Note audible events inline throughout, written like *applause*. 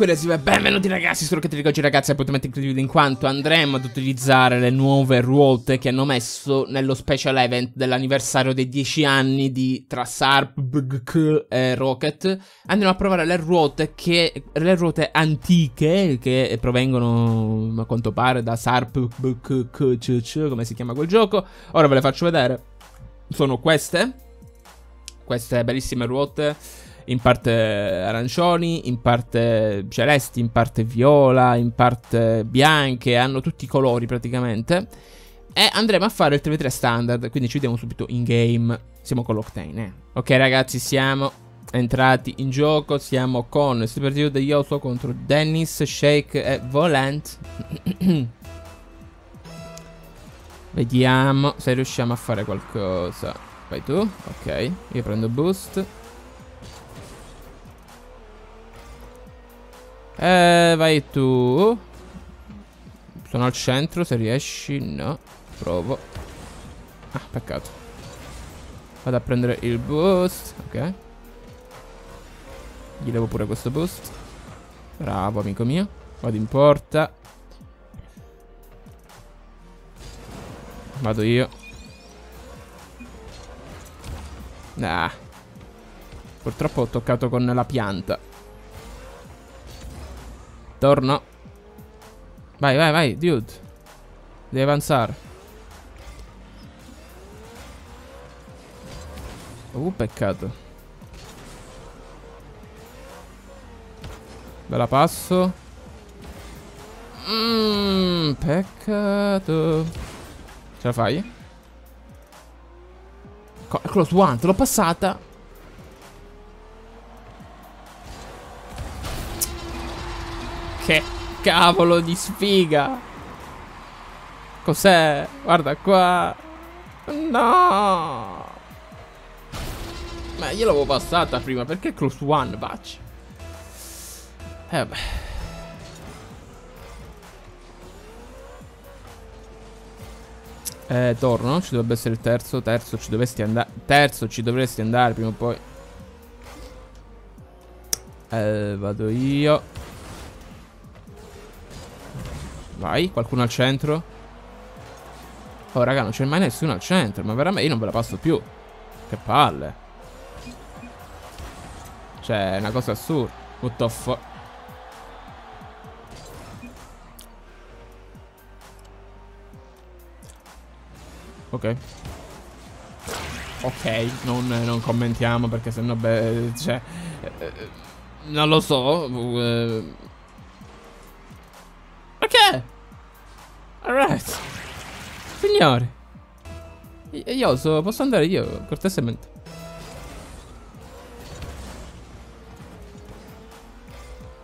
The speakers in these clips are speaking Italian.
qui resive, benvenuti ragazzi, spero che ti ricordi ragazzi appuntamento incredibile in quanto andremo ad utilizzare le nuove ruote che hanno messo nello special event dell'anniversario dei 10 anni di tra Sarp, BGK e Rocket. Andremo a provare le ruote che, le ruote antiche che provengono a quanto pare da Sarp, BGK, come si chiama quel gioco. Ora ve le faccio vedere, sono queste, queste bellissime ruote in parte arancioni, in parte celesti, in parte viola, in parte bianche, hanno tutti i colori praticamente. E andremo a fare il 3v3 standard, quindi ci vediamo subito in game. Siamo con l'Octane, eh. Ok ragazzi, siamo entrati in gioco, siamo con Super Dio de Yoso contro Dennis, Shake e Volant. *clears throat* Vediamo se riusciamo a fare qualcosa. Vai tu, ok, io prendo boost. Eh, vai tu. Sono al centro, se riesci. No. Provo. Ah, peccato. Vado a prendere il boost. Ok. Gli levo pure questo boost. Bravo, amico mio. Vado in porta. Vado io. Ah. Purtroppo ho toccato con la pianta. Torno. Vai, vai, vai, dude. Devi avanzare. Uh, peccato. Ve la passo. Mmm, peccato. Ce la fai? Close one, te l'ho passata. Che cavolo di sfiga. Cos'è? Guarda qua. No. Ma io l'avevo passata prima. Perché close one, baci? Eh vabbè. Eh, torno, ci dovrebbe essere il terzo, terzo ci dovresti andare, terzo ci dovresti andare prima o poi. Eh, vado io. Vai, qualcuno al centro. Oh, raga, non c'è mai nessuno al centro. Ma veramente io non ve la passo più. Che palle. Cioè, è una cosa assurda. What the. Ok. Ok, non, non, commentiamo perché sennò, beh, cioè... Eh, eh, non lo so. Eh, Signore. Io so, posso andare io, cortesemente.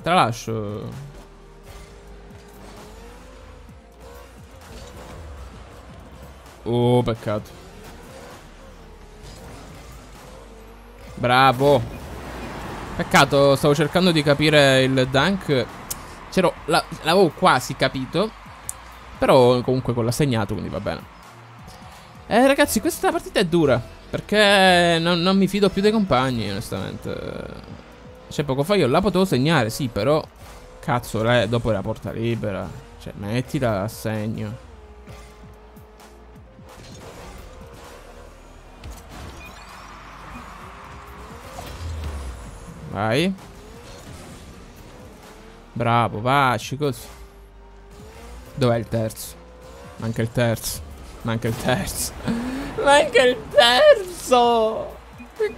Tralascio. Oh, peccato. Bravo. Peccato, stavo cercando di capire il dunk C'ero, l'avevo quasi capito. Però comunque con l'ha segnato, quindi va bene. Eh ragazzi, questa partita è dura. Perché non, non mi fido più dei compagni, onestamente. Cioè, poco fa io la potevo segnare, sì, però... Cazzo, lei dopo era porta libera. Cioè, mettila a segno. Vai. Bravo, vacci così. Dov'è il terzo? Manca il terzo. Manca il terzo. *laughs* Manca il terzo!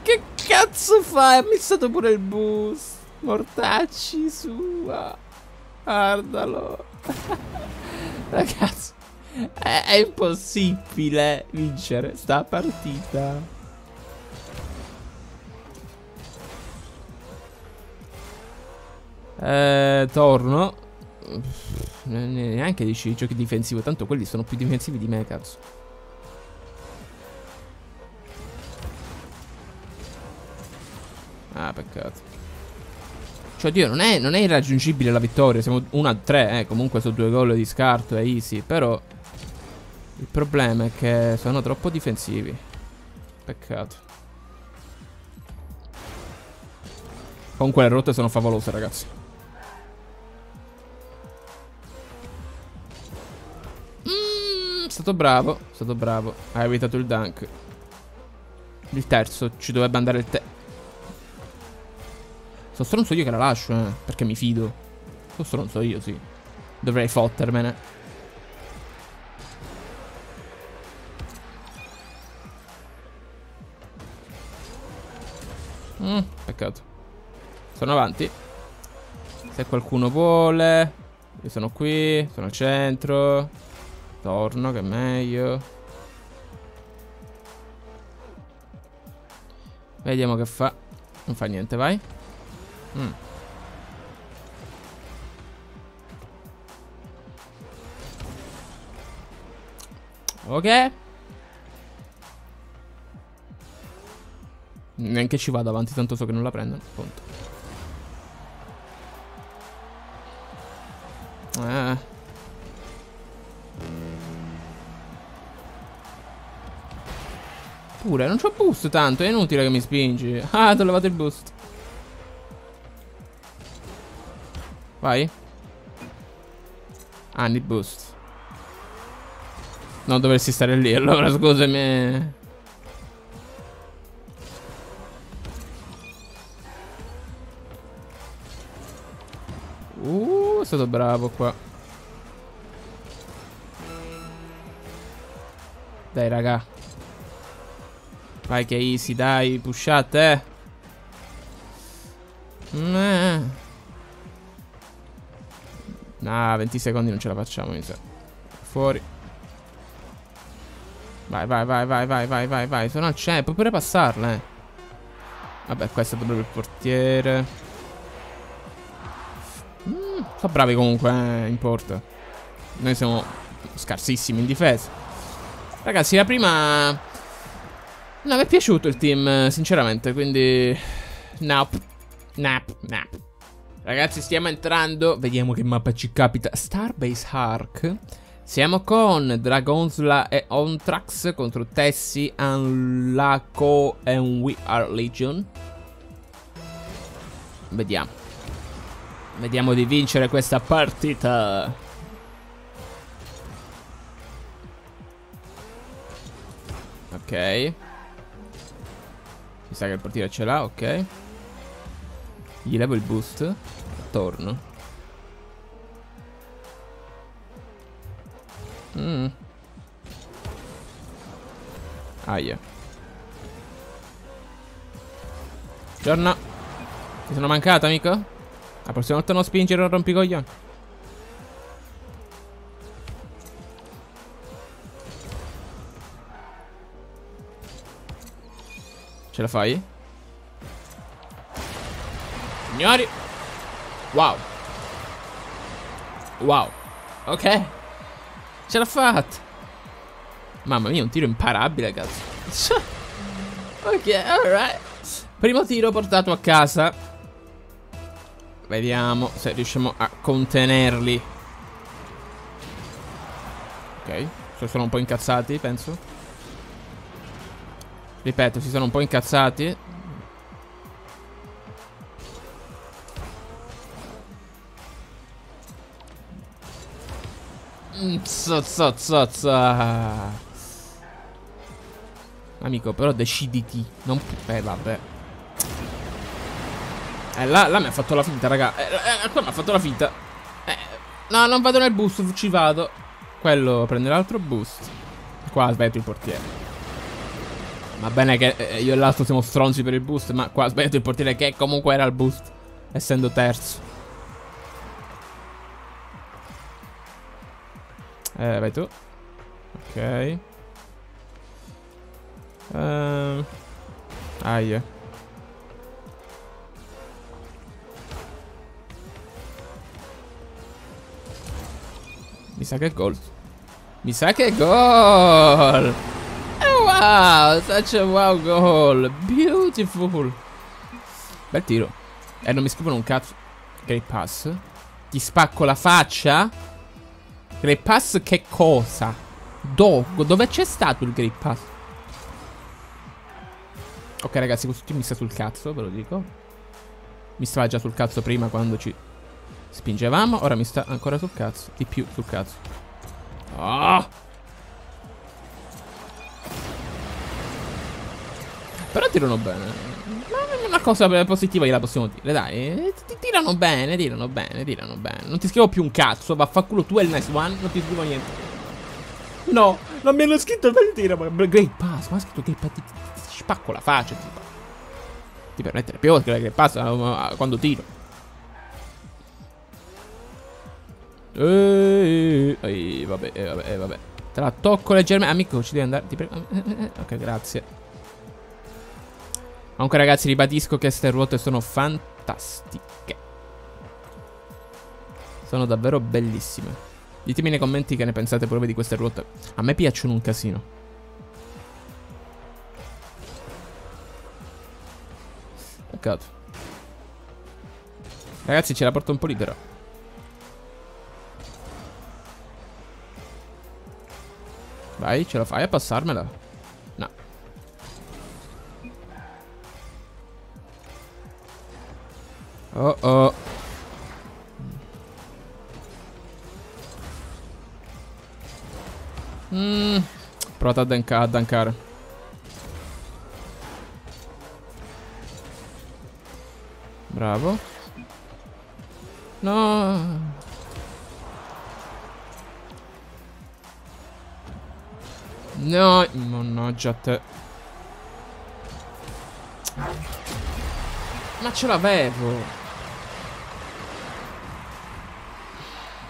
Che cazzo fai? Ha missato pure il boost. Mortacci sua. Guardalo. *laughs* Ragazzi, è, è impossibile vincere sta partita. Eh, torno. Neanche dici giochi difensivi. Tanto quelli sono più difensivi di me, cazzo. Ah, peccato. Cioè, Dio, non è, non è irraggiungibile la vittoria. Siamo 1 a 3, eh. Comunque sono due gol di scarto, è easy. Però il problema è che sono troppo difensivi. Peccato. Comunque le rotte sono favolose, ragazzi. Stato bravo. È stato bravo. Hai evitato il dunk. Il terzo. Ci dovrebbe andare il te. Sto stronzo io che la lascio, eh. Perché mi fido. Sto stronzo io, sì. Dovrei fottermene. Mm, peccato. Sono avanti. Se qualcuno vuole. Io sono qui, sono al centro. Torno, che è meglio. Vediamo che fa. Non fa niente, vai. Mm. Ok. Neanche ci vado avanti, tanto so che non la prendono. Punto. Eh. Pure, non c'ho boost tanto, è inutile che mi spingi. *laughs* Ah, ti ho levato il boost. Vai. Ah, need boost. Non dovresti stare lì, *laughs* allora scusami. Uh, è stato bravo qua. Dai, raga. Vai che easy, dai, pushate, eh. Mm. Nah, 20 secondi non ce la facciamo, mi sa. Fuori. Vai, vai, vai, vai, vai, vai, vai, vai. Sono al centro, puoi pure passarla, eh. Vabbè, questo è proprio il portiere. Sono bravi comunque eh, in porta. Noi siamo scarsissimi in difesa. Ragazzi, la prima... Non mi è piaciuto il team, sinceramente, quindi... Nope. Nap, nap. Ragazzi, stiamo entrando. Vediamo che mappa ci capita. Starbase Ark. Siamo con Dragonsla e Ontrax contro Tessie, Anlaco e We Are Legion. Vediamo. Vediamo di vincere questa partita. Ok. Mi sa che il portiere ce l'ha, ok. Gli levo il boost. Torno. Mm. Aia. Giorno. Ti sono mancato, amico? La prossima volta non spingere un rompicoglioni. Ce la fai? Signori Wow Wow Ok Ce l'ha fatta Mamma mia un tiro imparabile cazzo *laughs* Ok alright Primo tiro portato a casa Vediamo se riusciamo a contenerli. Ok. Sono un po' incazzati, penso. Ripeto, si sono un po' incazzati. Zozza Amico, però deciditi. Non... Eh, vabbè. Eh, là, là mi ha fatto la finta, raga. Eh, eh, qua mi ha fatto la finta. Eh, no, non vado nel boost, ci vado. Quello prende l'altro boost. Qua sbagliato il portiere. Va bene che eh, io e l'altro siamo stronzi per il boost, ma qua ha sbagliato il portiere che comunque era il boost, essendo terzo. Eh, vai tu. Ok. Uh, aia. Mi sa che è gol. Mi sa che è gol. Wow, such a wow goal. Beautiful. Bel tiro. Eh, non mi scrivono un cazzo. Great pass. Ti spacco la faccia. Great pass che cosa? Dog, dove c'è stato il great pass? Ok ragazzi, questo team mi sta sul cazzo, ve lo dico. Mi stava già sul cazzo prima quando ci Spingevamo, ora mi sta ancora sul cazzo. Di più sul cazzo. Oh! Però tirano bene. Una cosa positiva gliela possiamo dire, dai. Ti tirano bene, tirano bene, tirano bene. Non ti scrivo più un cazzo, vaffanculo tu e il nice one, non ti scrivo niente. No, non mi hanno scritto per ma Great Pass, ma ha scritto Great Pass, ti, ti, ti, spacco la faccia, tipo. Ti permettere più che Great Pass uh, quando tiro. Ehi, vabbè, eh, vabbè, eh, vabbè. Te la tocco leggermente. Amico, ci devi andare. Ti prego. Ok, grazie. Comunque ragazzi ribadisco che queste ruote sono fantastiche. Sono davvero bellissime. Ditemi nei commenti che ne pensate pure di queste ruote. A me piacciono un casino. Peccato. Ragazzi ce la porto un po' libera. Vai, ce la fai a passarmela. Oh oh. Mmm. Provate a, danka a dankare. Bravo. No. No, mannaggia te. Ma ce l'avevo.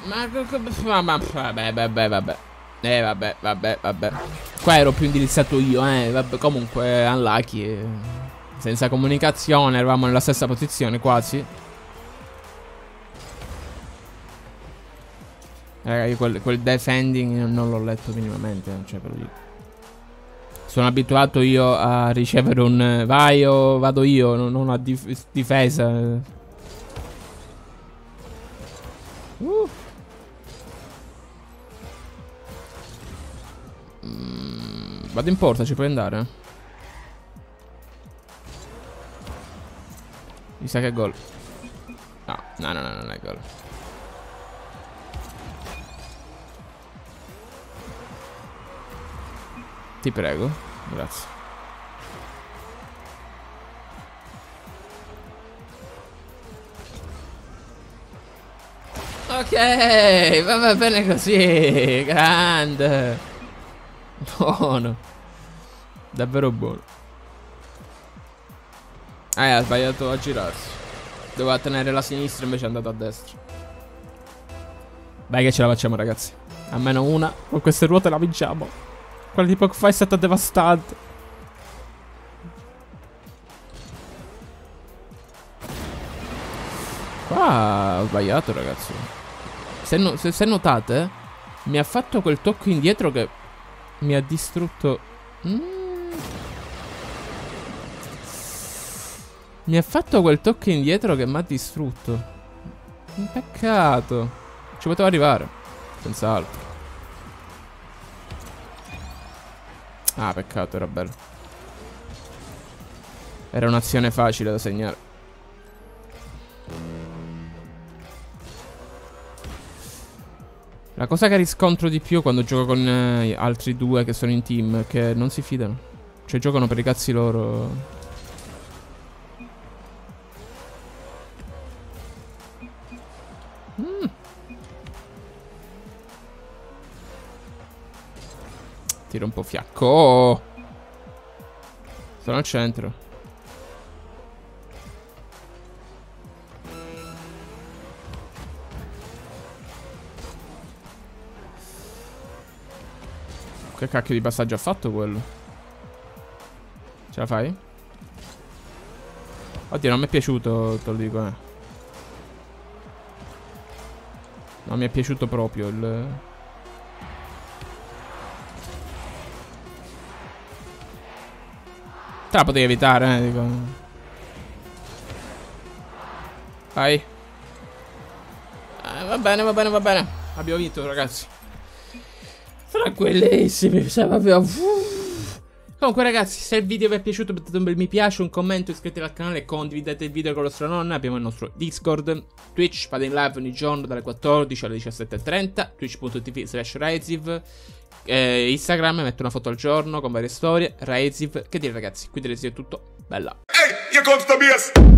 Ma, vabbè, vabbè, vabbè. Eh, vabbè, vabbè, vabbè. Qua ero più indirizzato io, eh. Vabbè, comunque, unlucky. Eh. Senza comunicazione, eravamo nella stessa posizione, quasi. Raga, quel, quel defending non l'ho letto minimamente, cioè, per dire. Sono abituato io a ricevere un vai o vado io, non a dif difesa. Vado in porta, ci puoi andare? Mi sa che è gol. No, no, no, no non è gol. Ti prego. Grazie. Ok, va bene così. Grande. Buono. Davvero buono. Eh, ha sbagliato a girarsi. Doveva tenere la sinistra invece è andato a destra. Vai che ce la facciamo ragazzi. Almeno una. Con queste ruote la vinciamo. Quella di poco fa è stata devastante. Qua ho sbagliato ragazzi. Se, no, se, se notate, mi ha fatto quel tocco indietro che mi ha distrutto... Mm. Mi ha fatto quel tocco indietro che mi ha distrutto. Un peccato. Ci potevo arrivare. Senz'altro. Ah, peccato, era bello. Era un'azione facile da segnare. La cosa che riscontro di più quando gioco con eh, altri due che sono in team è che non si fidano. Cioè giocano per i cazzi loro. Tiro un po' fiacco. Sono al centro. Che cacchio di passaggio ha fatto quello? Ce la fai? Oddio, non mi è piaciuto, te lo dico, eh. Non mi è piaciuto proprio il... Te la potevi evitare, eh, dico. Vai. Eh, va bene, va bene, va bene. Abbiamo vinto, ragazzi. Tranquillissimi, cioè proprio... Comunque ragazzi, se il video vi è piaciuto mettete un bel mi piace, un commento, iscrivetevi al canale, condividete il video con la vostra nonna, abbiamo il nostro Discord, Twitch, fate in live ogni giorno dalle 14 alle 17.30, twitch.tv slash Raziv, eh, Instagram, metto una foto al giorno con varie storie, Raziv, che dire ragazzi, qui direi è tutto, bella. Ehi, hey, here comes the